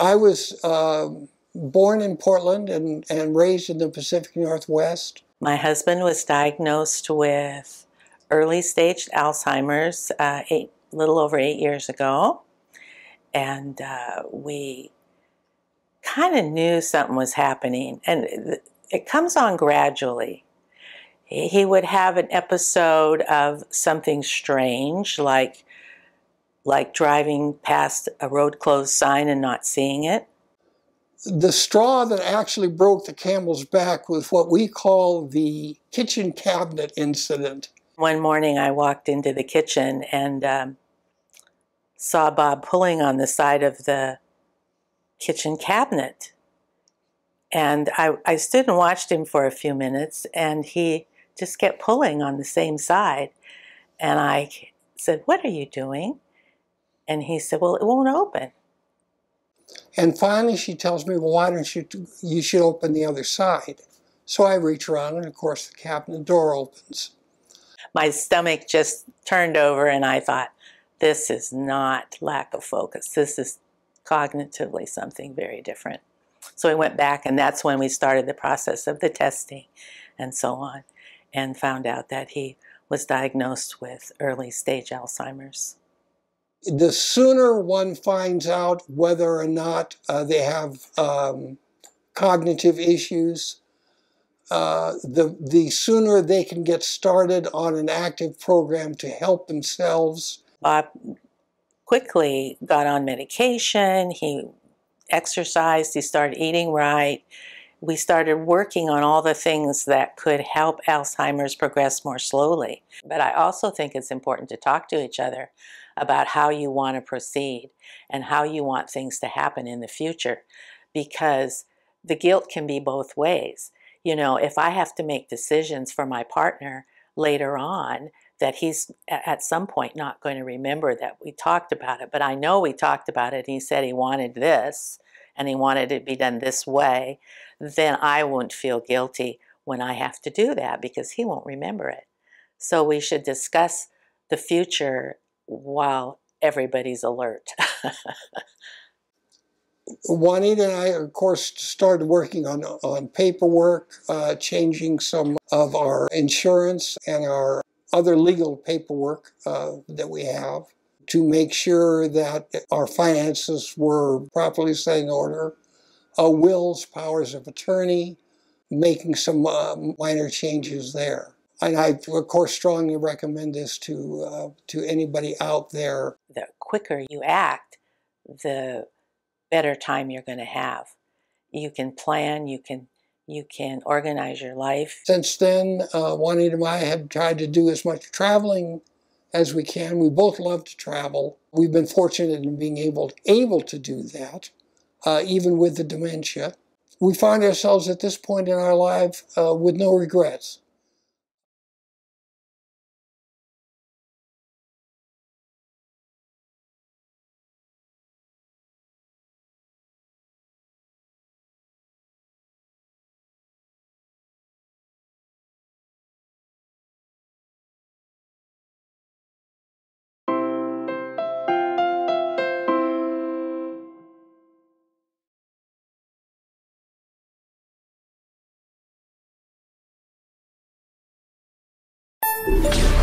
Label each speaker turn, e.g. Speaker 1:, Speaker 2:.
Speaker 1: I was uh, born in Portland and, and raised in the Pacific Northwest.
Speaker 2: My husband was diagnosed with early stage Alzheimer's uh, eight, little over eight years ago. And uh, we kind of knew something was happening. And it comes on gradually. He would have an episode of something strange, like like driving past a road closed sign and not seeing it?
Speaker 1: The straw that actually broke the camel's back was what we call the kitchen cabinet incident.
Speaker 2: One morning I walked into the kitchen and um, saw Bob pulling on the side of the kitchen cabinet. And I, I stood and watched him for a few minutes, and he just kept pulling on the same side. And I said, What are you doing? And he said, well, it won't open.
Speaker 1: And finally she tells me, well, why don't you, you should open the other side. So I reach around and of course the cabinet door opens.
Speaker 2: My stomach just turned over and I thought, this is not lack of focus. This is cognitively something very different. So we went back and that's when we started the process of the testing and so on and found out that he was diagnosed with early stage Alzheimer's
Speaker 1: the sooner one finds out whether or not uh, they have um, cognitive issues, uh, the, the sooner they can get started on an active program to help themselves.
Speaker 2: Bob quickly got on medication, he exercised, he started eating right. We started working on all the things that could help Alzheimer's progress more slowly. But I also think it's important to talk to each other about how you want to proceed and how you want things to happen in the future because the guilt can be both ways. You know, if I have to make decisions for my partner later on, that he's at some point not going to remember that we talked about it, but I know we talked about it. He said he wanted this and he wanted it to be done this way, then I won't feel guilty when I have to do that because he won't remember it. So we should discuss the future while everybody's alert.
Speaker 1: Juanita and I, of course, started working on, on paperwork, uh, changing some of our insurance and our other legal paperwork uh, that we have to make sure that our finances were properly set in order, uh, wills, powers of attorney, making some uh, minor changes there and I, of course, strongly recommend this to uh, to anybody out there.
Speaker 2: The quicker you act, the better time you're going to have. You can plan. You can you can organize your life.
Speaker 1: Since then, uh, Juanita and I have tried to do as much traveling as we can. We both love to travel. We've been fortunate in being able able to do that, uh, even with the dementia. We find ourselves at this point in our life uh, with no regrets.
Speaker 3: You